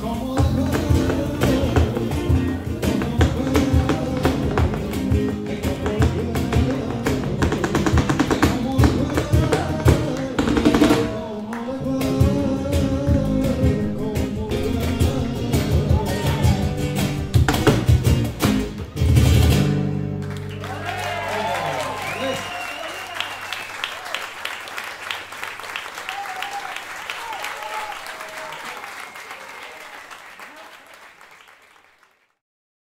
Como